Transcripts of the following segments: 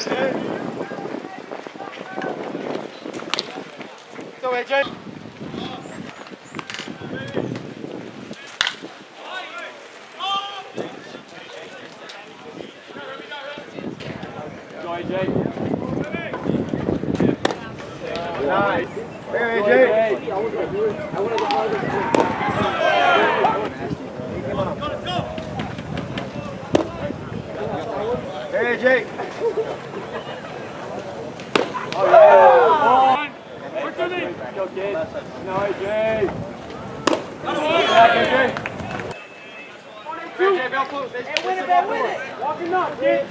Go AJ. Go AJ. Nice. Here AJ. Hey, AJ. Oh, yeah. Go, kid. No, AJ. AJ. Bell close. Hey, win it, win it. Walking up, kid.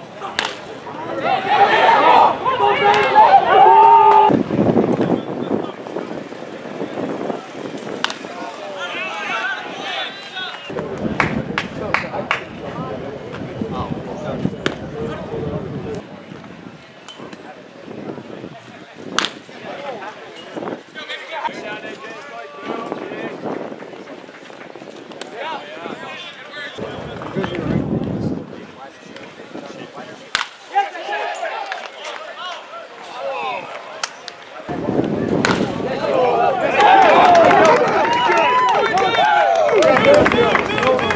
Brasil!